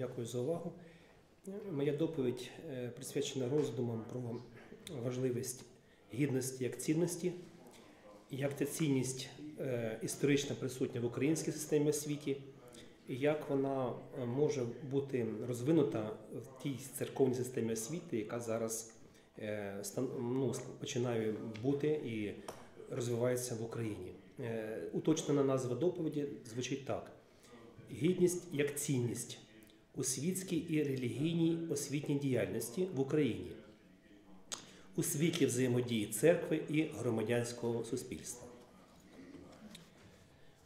Дякую за увагу. Моя доповідь е, присвячена роздумам про важливість гідності як цінності, як ця цінність е, історично присутня в українській системі освіті, і як вона е, може бути розвинута в тій церковній системі освіти, яка зараз ну, починає бути і розвивається в Україні. Уточнена назва доповіді звучить так: гідність як цінність у світській і релігійній освітній діяльності в Україні, у світлі взаємодії церкви і громадянського суспільства.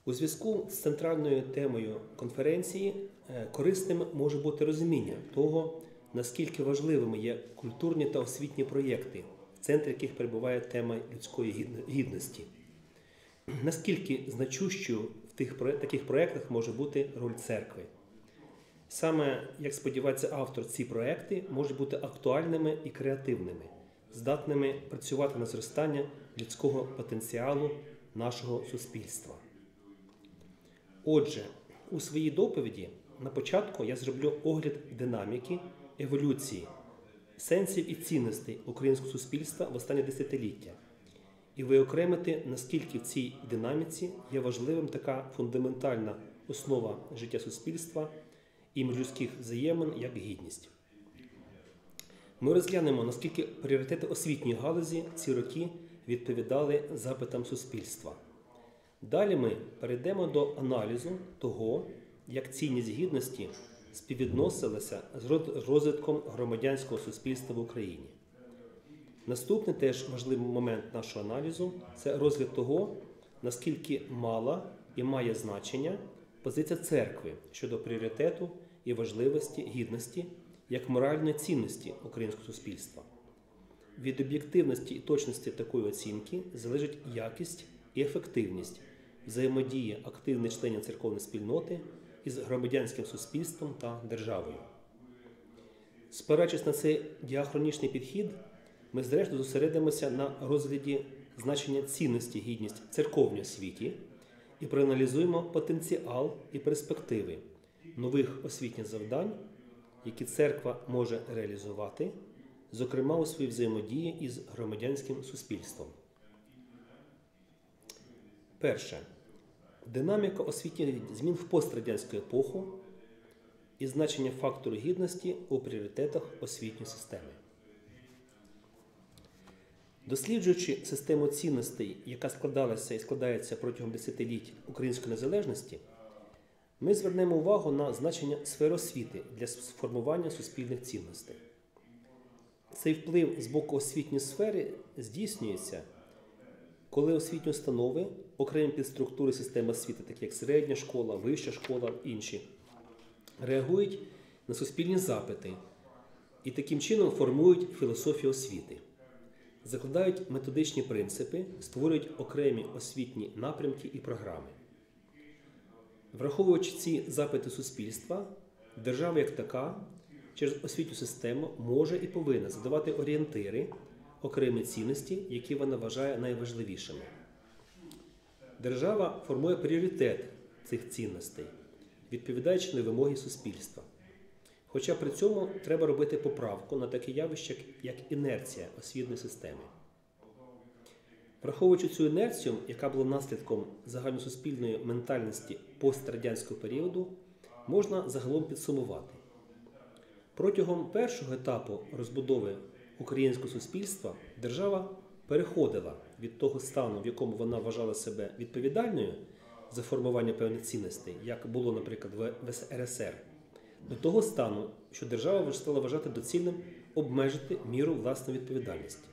У зв'язку з центральною темою конференції е, корисним може бути розуміння того, наскільки важливими є культурні та освітні проєкти, в центрі яких перебуває тема людської гідності. Наскільки значущою в тих таких проєктах може бути роль церкви? Саме, як сподівається автор, ці проекти можуть бути актуальними і креативними, здатними працювати на зростання людського потенціалу нашого суспільства. Отже, у своїй доповіді на початку я зроблю огляд динаміки, еволюції, сенсів і цінностей українського суспільства в останні десятиліття і виокремити, наскільки в цій динаміці є важливим така фундаментальна основа життя суспільства і міжлюдських взаємин як гідність. Ми розглянемо, наскільки пріоритети освітньої галузі ці роки відповідали запитам суспільства. Далі ми перейдемо до аналізу того, як цінність гідності співвідносилася з роз- розвитком громадянського суспільства в Україні. Наступний теж важливий момент нашого аналізу це розгляд того, наскільки мала і має значення позиція церкви щодо пріоритету і важливості гідності як моральної цінності українського суспільства. Від об'єктивності і точності такої оцінки залежить якість і ефективність взаємодії активних членів церковної спільноти із громадянським суспільством та державою. Спираючись на цей діахронічний підхід, ми зрештою зосередимося на розгляді значення цінності гідність церковній освіті і проаналізуємо потенціал і перспективи нових освітніх завдань, які церква може реалізувати, зокрема у своїй взаємодії із громадянським суспільством. Перше. Динаміка освітніх змін в пострадянську епоху і значення фактору гідності у пріоритетах освітньої системи. Досліджуючи систему цінностей, яка складалася і складається протягом десятиліть української незалежності, ми звернемо увагу на значення сфери освіти для сформування суспільних цінностей. Цей вплив з боку освітньої сфери здійснюється, коли освітні установи, окремі підструктури системи освіти, такі як середня школа, вища школа, інші, реагують на суспільні запити і таким чином формують філософію освіти закладають методичні принципи, створюють окремі освітні напрямки і програми. Враховуючи ці запити суспільства, держава як така через освітню систему може і повинна задавати орієнтири, окремі цінності, які вона вважає найважливішими. Держава формує пріоритет цих цінностей, відповідаючи на вимоги суспільства. Хоча при цьому треба робити поправку на таке явище, як інерція освітньої системи. Враховуючи цю інерцію, яка була наслідком загальносуспільної ментальності пострадянського періоду, можна загалом підсумувати. Протягом першого етапу розбудови українського суспільства держава переходила від того стану, в якому вона вважала себе відповідальною за формування певних цінностей, як було, наприклад, в СРСР, до того стану, що держава стала вважати доцільним обмежити міру власної відповідальності.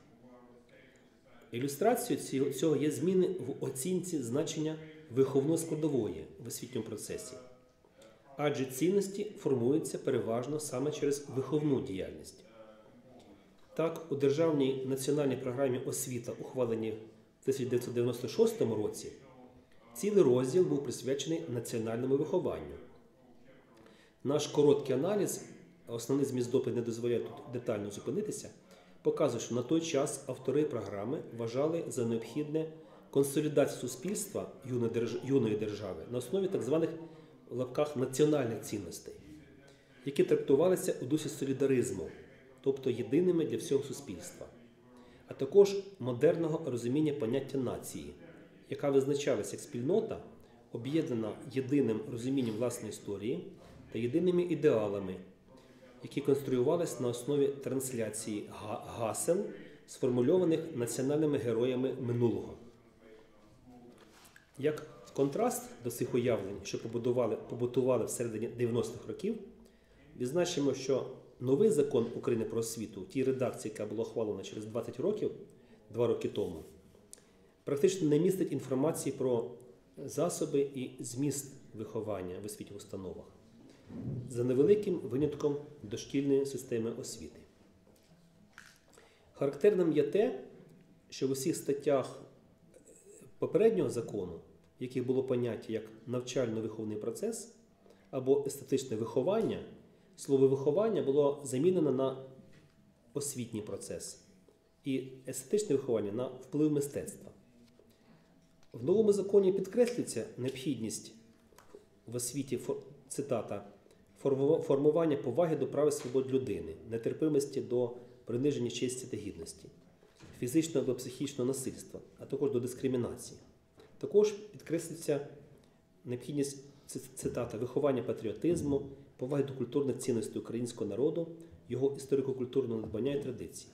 Ілюстрацією цього- є зміни в оцінці значення виховної складової в освітньому процесі, адже цінності формуються переважно саме через виховну діяльність. Так, у Державній національній програмі освіта, ухваленій в 1996 році, цілий розділ був присвячений національному вихованню. Наш короткий аналіз, основний зміст доповіді не дозволяє тут детально зупинитися, показує, що на той час автори програми вважали за необхідне консолідацію суспільства юної держави на основі так званих в лапках національних цінностей. які трактувалися у дусі солідаризму, тобто єдиними для всього суспільства, а також модерного розуміння поняття нації, яка визначалася як спільнота, об'єднана єдиним розумінням власної історії та єдиними ідеалами, які конструювалися на основі трансляції гасел, сформульованих національними героями минулого. Як контраст до цих уявлень, що побудували, побутували всередині 90-х років, відзначимо, що новий закон України про освіту, в тій редакції, яка була ухвалена через 20 років, два роки тому, практично не містить інформації про засоби і зміст виховання в освітніх установах, за невеликим винятком дошкільної системи освіти. Характерним є те, що в усіх статтях попереднього закону, в яких було поняття як навчально-виховний процес або естетичне виховання, слово виховання було замінено на освітній процес і естетичне виховання на вплив мистецтва. В новому законі підкреслюється необхідність в освіті цитата «формува- формування поваги до прав і свобод людини, нетерпимості до приниження честі та гідності, фізичного або психічного насильства, а також до дискримінації. Також підкреслюється необхідність цитата виховання патріотизму, поваги до культурних цінностей українського народу, його історико-культурного надбання і традицій.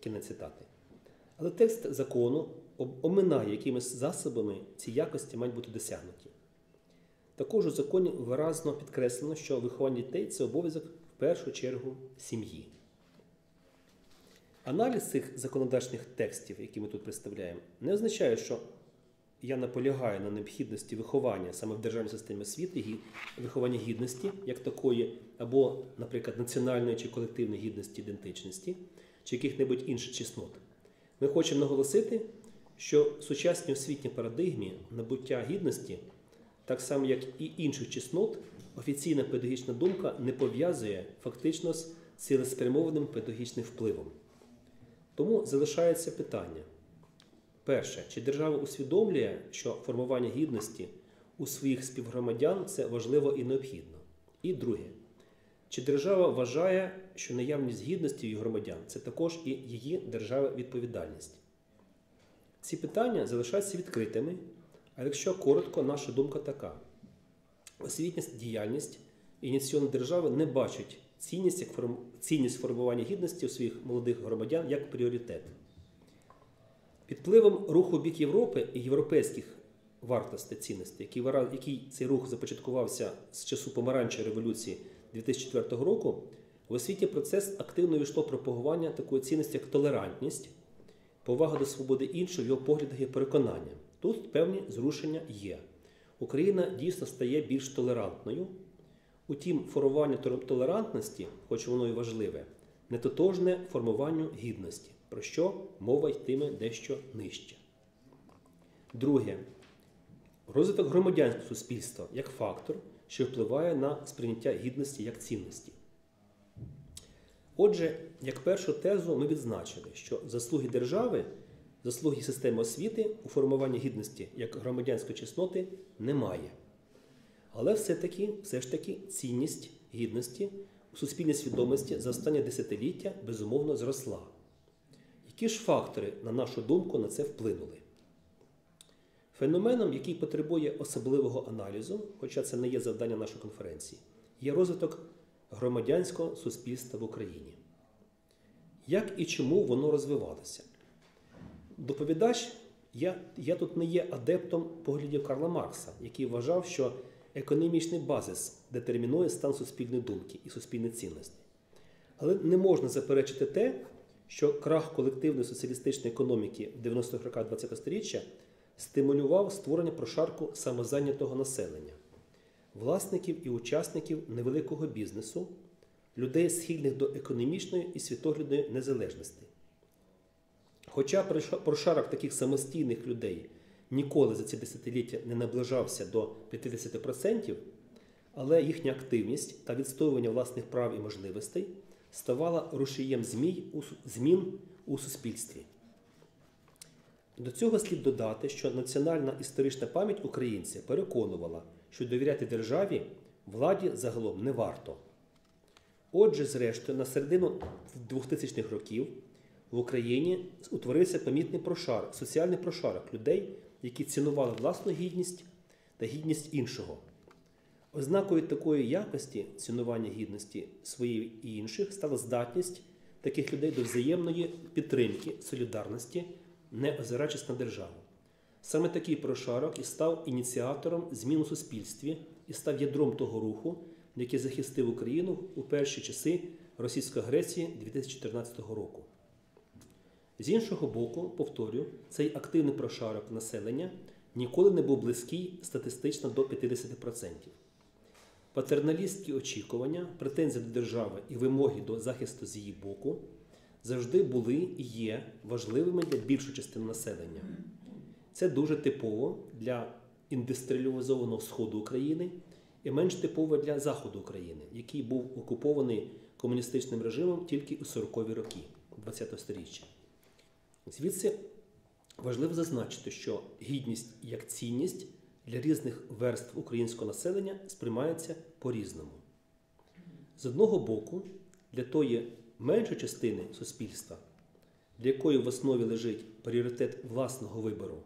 Кінець цитати. Але текст закону оминає, якими засобами ці якості мають бути досягнуті. Також у законі виразно підкреслено, що виховання дітей це обов'язок в першу чергу сім'ї. Аналіз цих законодавчих текстів, які ми тут представляємо, не означає, що я наполягаю на необхідності виховання саме в державній системі освіти, виховання гідності як такої, або, наприклад, національної чи колективної гідності ідентичності, чи яких-небудь інших чеснот. Ми хочемо наголосити, що в сучасній освітній парадигмі набуття гідності, так само як і інших чеснот, офіційна педагогічна думка не пов'язує фактично з цілеспрямованим педагогічним впливом. Тому залишається питання. Перше, чи держава усвідомлює, що формування гідності у своїх співгромадян це важливо і необхідно? І друге, чи держава вважає, що наявність гідності її громадян це також і її держава відповідальність? Ці питання залишаються відкритими, а якщо коротко, наша думка така: освітня діяльність ініційована держави не бачить цінність, як форм... цінність формування гідності у своїх молодих громадян як пріоритет. Під впливом руху бік Європи і європейських вартостей цінностей, який, який цей рух започаткувався з часу помаранчевої революції 2004 року, в освіті процес активно війшло пропагування такої цінності, як толерантність, повага до свободи іншого, в його поглядах і переконання. Тут певні зрушення є. Україна дійсно стає більш толерантною. Утім, формування толерантності, хоч воно і важливе, не тотожне формуванню гідності, про що мова йтиме дещо нижче. Друге, розвиток громадянського суспільства як фактор, що впливає на сприйняття гідності як цінності. Отже, як першу тезу ми відзначили, що заслуги держави, заслуги системи освіти у формуванні гідності як громадянської чесноти немає. Але все-таки, все ж таки, цінність гідності у суспільній свідомості за останні десятиліття безумовно зросла. Які ж фактори, на нашу думку, на це вплинули? Феноменом, який потребує особливого аналізу, хоча це не є завдання нашої конференції, є розвиток громадянського суспільства в Україні. Як і чому воно розвивалося? Доповідач, я, я тут не є адептом поглядів Карла Маркса, який вважав, що економічний базис детермінує стан суспільної думки і суспільних цінностей. Але не можна заперечити те, що крах колективної соціалістичної економіки в 90-х роках ХХ століття стимулював створення прошарку самозайнятого населення, власників і учасників невеликого бізнесу, людей, схильних до економічної і світоглядної незалежності. Хоча проша- прошарок таких самостійних людей ніколи за ці десятиліття не наближався до 50%, але їхня активність та відстоювання власних прав і можливостей ставала рушієм змін у суспільстві. До цього слід додати, що національна історична пам'ять українця переконувала, що довіряти державі владі загалом не варто. Отже, зрештою, на середину 2000-х років в Україні утворився помітний прошарок, соціальний прошарок людей, які цінували власну гідність та гідність іншого. Ознакою такої якості цінування гідності своєї і інших стала здатність таких людей до взаємної підтримки, солідарності, не озираючись на державу. Саме такий прошарок і став ініціатором змін у суспільстві і став ядром того руху, який захистив Україну у перші часи російської агресії 2014 року. З іншого боку, повторю, цей активний прошарок населення ніколи не був близький статистично до 50%. Патерналістські очікування, претензії до держави і вимоги до захисту з її боку завжди були і є важливими для більшої частини населення. Це дуже типово для індустріалізованого сходу України і менш типово для Заходу України, який був окупований комуністичним режимом тільки у 40-ві роки ХХ століття. Звідси важливо зазначити, що гідність як цінність для різних верств українського населення сприймається по-різному. З одного боку, для тої меншої частини суспільства, для якої в основі лежить пріоритет власного вибору,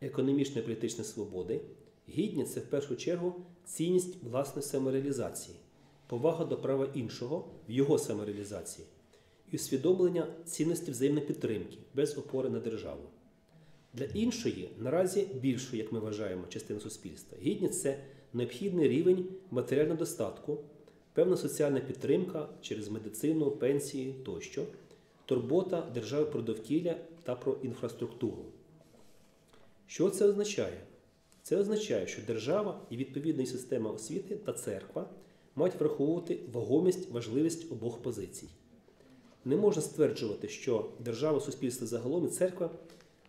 економічної і політичної свободи, гідність це в першу чергу цінність власної самореалізації, повага до права іншого в його самореалізації і усвідомлення цінності взаємної підтримки без опори на державу. Для іншої, наразі більшої, як ми вважаємо, частини суспільства, гідність це необхідний рівень матеріального достатку, певна соціальна підтримка через медицину, пенсії тощо, турбота держави про довкілля та про інфраструктуру. Що це означає? Це означає, що держава і відповідна система освіти та церква мають враховувати вагомість, важливість обох позицій. Не можна стверджувати, що держава, суспільство загалом і церква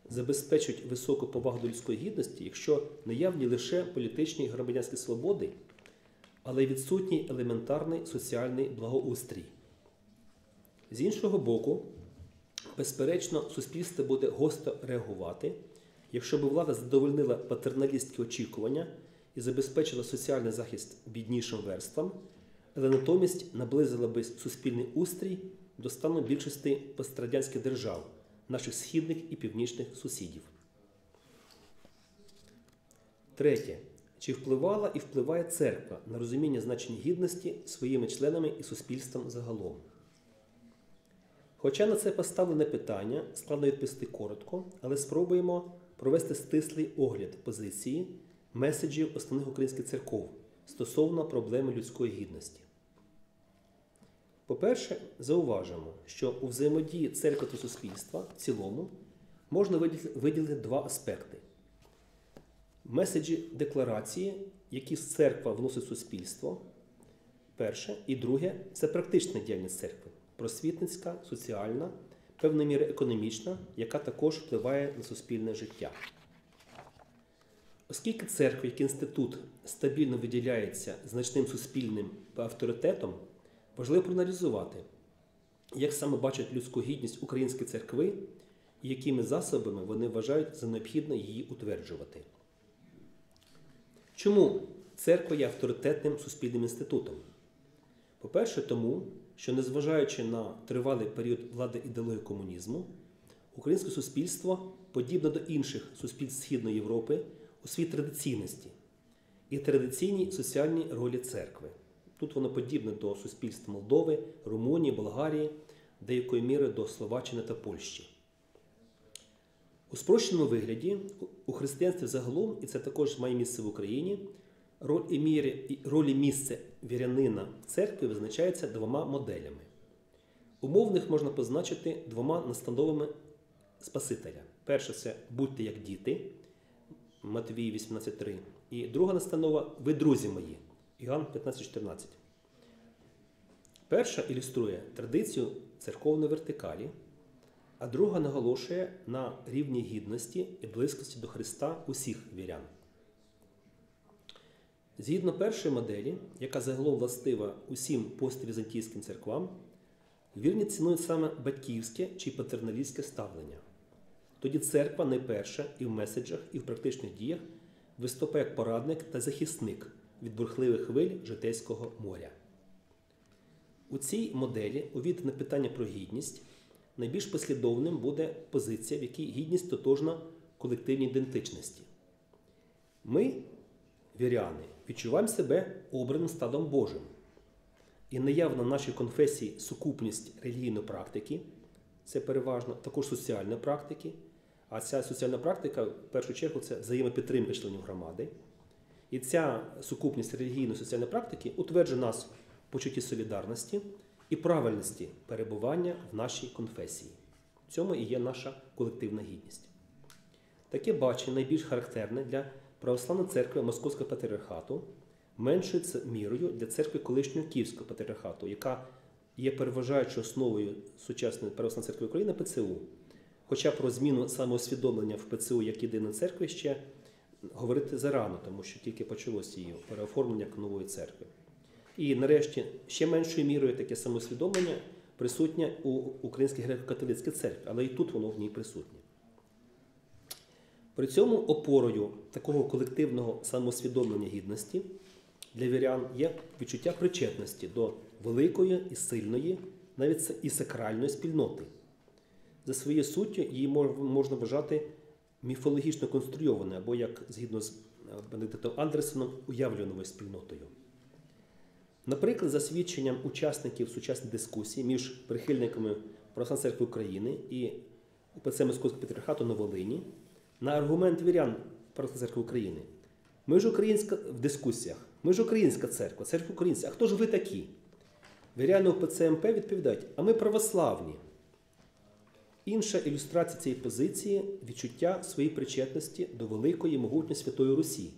забезпечують високу повагу до людської гідності, якщо наявні лише політичні і громадянські свободи, але й відсутній елементарний соціальний благоустрій. З іншого боку, безперечно, суспільство буде гостро реагувати, якщо б влада задовольнила патерналістські очікування і забезпечила соціальний захист біднішим верствам, але натомість наблизила би суспільний устрій до стану більшості пострадянських держав, наших східних і північних сусідів. Третє. Чи впливала і впливає церква на розуміння значення гідності своїми членами і суспільством загалом? Хоча на це поставлене питання складно відповісти коротко, але спробуємо провести стислий огляд позиції меседжів основних українських церков стосовно проблеми людської гідності. По-перше, зауважимо, що у взаємодії церкви та суспільства в цілому можна виділити два аспекти: меседжі декларації, які церква вносить в суспільство. Перше, і друге це практична діяльність церкви, просвітницька, соціальна, певною мірою економічна, яка також впливає на суспільне життя. Оскільки церква як інститут стабільно виділяється значним суспільним авторитетом, важливо проаналізувати, як саме бачать людську гідність українські церкви і якими засобами вони вважають за необхідне її утверджувати. Чому церква є авторитетним суспільним інститутом? По-перше, тому, що незважаючи на тривалий період влади ідеології комунізму, українське суспільство, подібне до інших суспільств Східної Європи, у своїй традиційності і традиційній соціальній ролі церкви. Тут воно подібне до суспільств Молдови, Румунії, Болгарії, деякої міри до Словаччини та Польщі. У спрощеному вигляді у християнстві загалом, і це також має місце в Україні, роль і міри, роль і місце вірянина в церкві визначається двома моделями. Умовних можна позначити двома настановами Спасителя. Перше це будьте як діти, Матвій 18.3. І друга настанова ви друзі мої. Іоанн 15.14. Перша ілюструє традицію церковної вертикалі, а друга наголошує на рівні гідності і близькості до Христа усіх вірян. Згідно першої моделі, яка загалом властива усім поствізантійським церквам, вірні цінують саме батьківське чи патерналістське ставлення. Тоді церква найперша і в меседжах, і в практичних діях виступає як порадник та захисник від бурхливих хвиль житейського моря. У цій моделі у на питання про гідність найбільш послідовним буде позиція, в якій гідність тотожна колективній ідентичності. Ми, віряни, відчуваємо себе обраним стадом Божим. І наявна в нашій конфесії сукупність релігійної практики, це переважно, також соціальної практики. А ця соціальна практика, в першу чергу, це взаємопідтримка членів громади. І ця сукупність релігійної соціальної практики утверджує нас в почутті солідарності і правильності перебування в нашій конфесії. В цьому і є наша колективна гідність. Таке бачення найбільш характерне для православної церкви Московського патріархату, меншою мірою для церкви колишнього Київського патріархату, яка є переважаючою основою сучасної православної церкви України ПЦУ. Хоча про зміну самоусвідомлення в ПЦУ як єдиної церкви ще говорити зарано, тому що тільки почалося її переоформлення нової церкви. І нарешті ще меншою мірою таке самоусвідомлення присутнє у Українській греко-католицькій церкві, але і тут воно в ній присутнє. При цьому опорою такого колективного самоусвідомлення гідності для вірян є відчуття причетності до великої і сильної, навіть і сакральної спільноти. За своєю суттю її можна вважати міфологічно конструйованою, або, як згідно з Бенедиктом Андерсоном, уявленою спільнотою. Наприклад, за свідченням учасників сучасної дискусії між прихильниками Православної церкви України і УПЦ Московського патріархату на Волині, на аргумент вірян Православної церкви України. Ми ж українська в дискусіях, ми ж українська церква, церква українця. А хто ж ви такі? Віряни УПЦ МП відповідають, а ми православні. Інша ілюстрація цієї позиції відчуття своєї причетності до великої могутньої Святої Русі.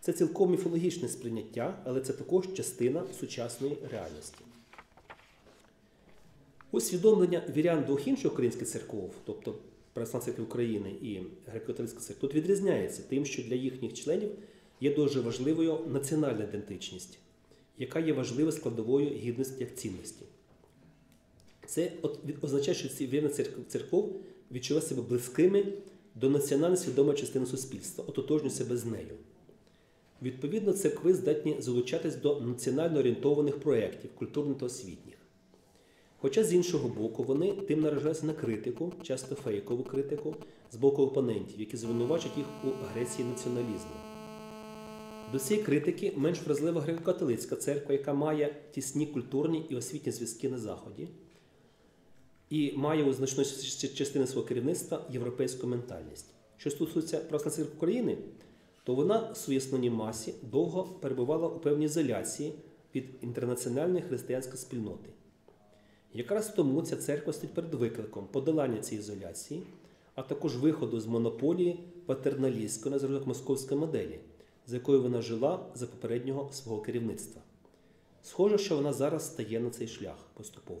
Це цілком міфологічне сприйняття, але це також частина сучасної реальності. Усвідомлення вірян двох інших українських церков, тобто Православної церкви України і Греко-католицька церква, тут відрізняється тим, що для їхніх членів є дуже важливою національна ідентичність, яка є важливою складовою гідності як цінності. Це означає, що ці вірні церков відчувають себе близькими до національно свідомої частини суспільства, ототожнюють себе з нею. Відповідно, церкви здатні залучатись до національно орієнтованих проєктів, культурних та освітніх. Хоча, з іншого боку, вони тим наражаються на критику, часто фейкову критику, з боку опонентів, які звинувачують їх у агресії націоналізму. До цієї критики менш вразлива греко-католицька церква, яка має тісні культурні і освітні зв'язки на Заході, і має у значної частини свого керівництва європейську ментальність. Що стосується Православної церкви України, то вона в своїй основній масі довго перебувала у певній ізоляції від інтернаціональної християнської спільноти. Якраз тому ця церква стоїть перед викликом подолання цієї ізоляції, а також виходу з монополії патерналістської на зразок московської моделі, з якою вона жила за попереднього свого керівництва. Схоже, що вона зараз стає на цей шлях поступово.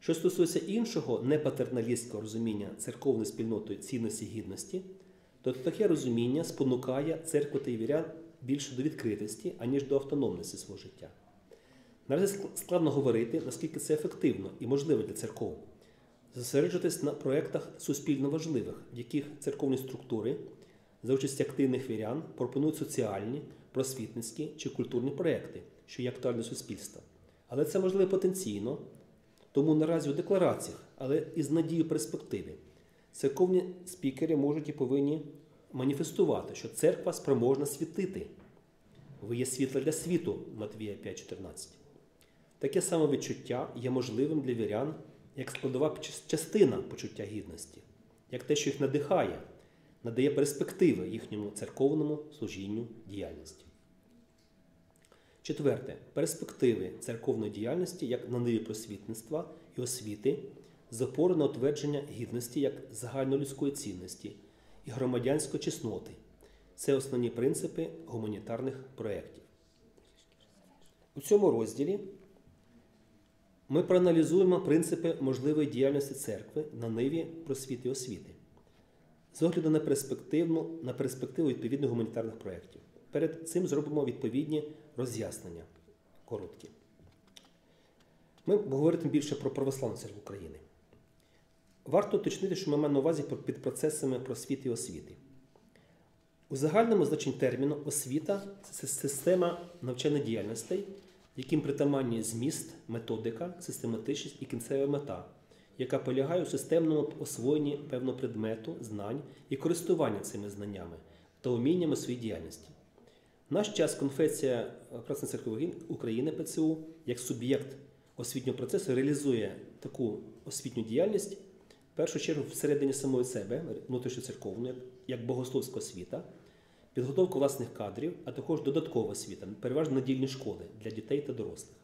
Що стосується іншого непатерналістського розуміння церковної спільнотою цінності гідності, то таке розуміння спонукає церкву та вірян більше до відкритості, аніж до автономності свого життя. Наразі складно говорити, наскільки це ефективно і можливо для церков. Зосереджуватись на проєктах суспільно важливих, в яких церковні структури за участі активних вірян пропонують соціальні, просвітницькі чи культурні проєкти, що є актуальні суспільства. Але це можливо потенційно, тому наразі у деклараціях, але із надією перспективи, церковні спікери можуть і повинні маніфестувати, що церква спроможна світити. Ви є світло для світу, Матвія 5,14. Таке самовідчуття є можливим для вірян як складова частина почуття гідності, як те, що їх надихає, надає перспективи їхньому церковному служінню діяльності. Четверте перспективи церковної діяльності як на ниві просвітництва і освіти з опору на утвердження гідності як загальнолюдської цінності і громадянської чесноти. Це основні принципи гуманітарних проєктів. У цьому розділі ми проаналізуємо принципи можливої діяльності церкви на ниві просвіти і освіти з огляду на перспективну, на перспективу відповідних гуманітарних проєктів. Перед цим зробимо відповідні роз'яснення короткі. Ми говоримо більше про православну церкву України. Варто уточнити, що ми маємо на увазі під процесами просвіти і освіти. У загальному значенні терміну освіта це система навчальних діяльностей, яким притаманні зміст, методика, систематичність і кінцева мета, яка полягає у системному освоєнні певного предмету, знань і користування цими знаннями та уміннями своїй діяльності. Наш час конфесія Православної церкви України ПЦУ як суб'єкт освітнього процесу реалізує таку освітню діяльність в першу чергу всередині самої себе, внутрішньоцерковної, як богословська освіта, підготовку власних кадрів, а також додаткова освіта, переважно надільні школи для дітей та дорослих.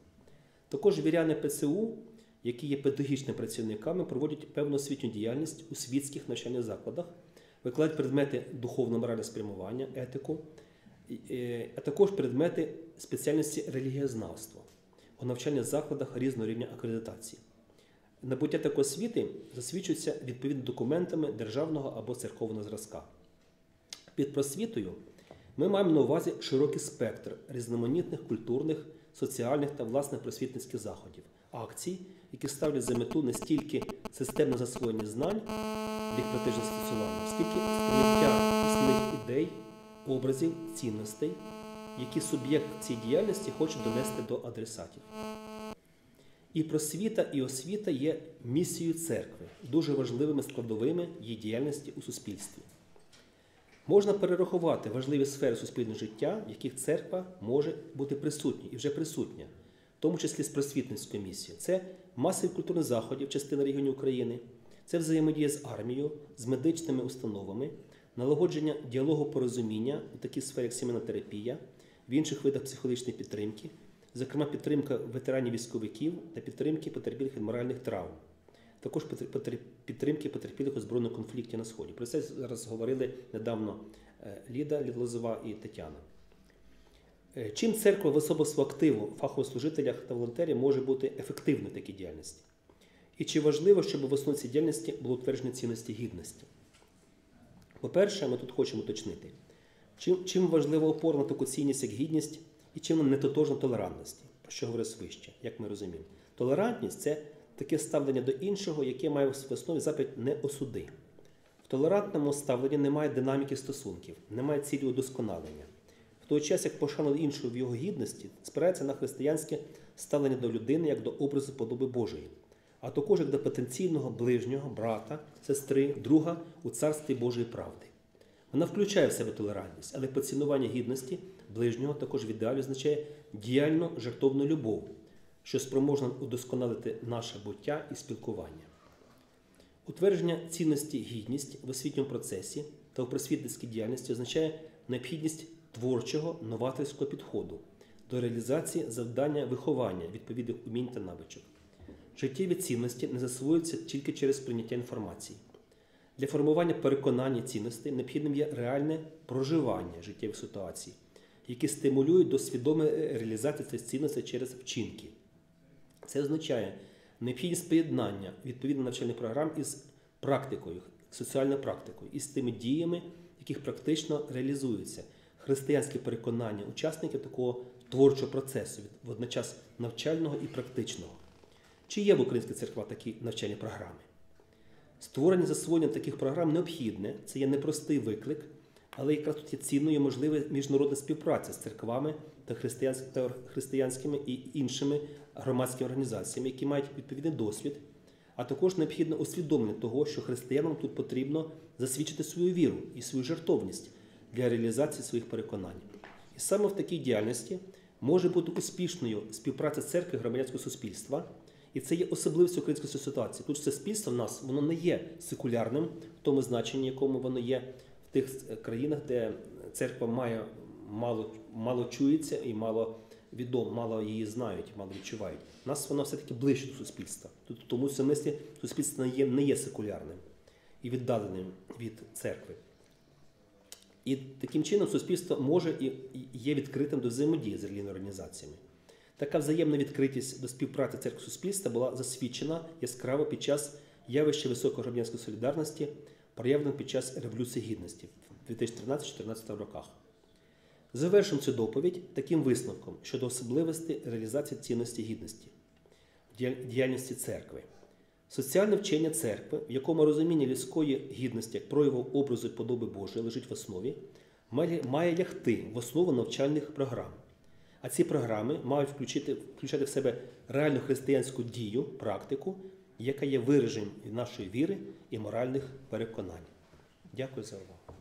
Також віряни ПЦУ, які є педагогічними працівниками, проводять певну освітню діяльність у світських навчальних закладах, викладають предмети духовно-моральне спрямування, етику, е, а також предмети спеціальності релігієзнавства у навчальних закладах різного рівня акредитації. Набуття такої освіти засвідчується відповідними документами державного або церковного зразка. Під просвітою ми маємо на увазі широкий спектр різноманітних культурних, соціальних та власних просвітницьких заходів, акцій, які ставлять за мету не стільки системне засвоєння знань, їх практичне застосування, скільки сприйняття основних ідей, образів, цінностей, які суб'єкт цієї діяльності хоче донести до адресатів. І просвіта, і освіта є місією церкви, дуже важливими складовими її діяльності у суспільстві. Можна перерахувати важливі сфери суспільного життя, в яких церква може бути присутня і вже присутня, в тому числі з просвітницькою місією. Це масові культурних заходів, частина регіонів України, це взаємодія з армією, з медичними установами, налагодження діалогу порозуміння у такій сфері, як сімейна терапія, в інших видах психологічної підтримки зокрема підтримка ветеранів військовиків та підтримки потерпілих від моральних травм, також підтримки потерпілих у збройному конфлікті на Сході. Про це зараз говорили недавно е, Ліда Лізова і Тетяна. Е, чим церква в особисту активу фаховослужителях та волонтерів може бути ефективною в такій діяльності? І чи важливо, щоб в основі цієї діяльності було утвердження цінності гідності? По-перше, ми тут хочемо уточнити, чим чим важлива таку цінність, як гідність і чим вона не тотожна толерантності, про що говорив вище, як ми розуміємо. Толерантність це таке ставлення до іншого, яке має в основі запит не осуди. В толерантному ставленні немає динаміки стосунків, немає цілі удосконалення. В той час, як пошана іншого в його гідності, спирається на християнське ставлення до людини як до образу подоби Божої, а також як до потенційного ближнього, брата, сестри, друга у царстві Божої правди. Вона включає в себе толерантність, але поцінування гідності ближнього також в ідеалі означає діяльну жертовну любов, що спроможна удосконалити наше буття і спілкування. Утвердження цінності гідність в освітньому процесі та у просвітницькій діяльності означає необхідність творчого новаторського підходу до реалізації завдання виховання відповідних умінь та навичок. Життєві цінності не засвоюються тільки через прийняття інформації. Для формування переконання цінностей необхідним є реальне проживання життєвих ситуацій, які стимулюють до свідомої реалізації цих цінностей через вчинки. Це означає необхідність поєднання відповідно навчальних програм із практикою, соціальною практикою, із тими діями, яких практично реалізуються християнські переконання учасників такого творчого процесу, водночас навчального і практичного. Чи є в Українській церква такі навчальні програми? Створення засвоєння таких програм необхідне, це є непростий виклик, але якраз тут є цінною можлива міжнародна співпраця з церквами та християнськими і іншими громадськими організаціями, які мають відповідний досвід, а також необхідне усвідомлення того, що християнам тут потрібно засвідчити свою віру і свою жертовність для реалізації своїх переконань. І саме в такій діяльності може бути успішною співпраця церкви громадянського суспільства. І це є особливість української ситуації. Тут суспільство в нас воно не є секулярним в тому значенні, якому воно є в тих країнах, де церква має мало мало чується і мало відомо, мало її знають, мало відчувають. У нас воно все-таки ближче до суспільства. Тут тому смислі суспільство не є, не є секулярним і віддаленим від церкви. І таким чином суспільство може і є відкритим до взаємодії з релігійними організаціями. Така взаємна відкритість до співпраці церкви суспільства була засвідчена яскраво під час явища високої громадянської солідарності, проявлено під час Революції Гідності в 2013-2014 роках. Завершимо цю доповідь таким висновком щодо особливостей реалізації цінності гідності діяльності церкви. Соціальне вчення церкви, в якому розуміння людської гідності як прояву образу і подоби Божої лежить в основі, має лягти в основу навчальних програм. А ці програми мають включити, включати в себе реальну християнську дію, практику, яка є вираженням нашої віри і моральних переконань. Дякую за увагу.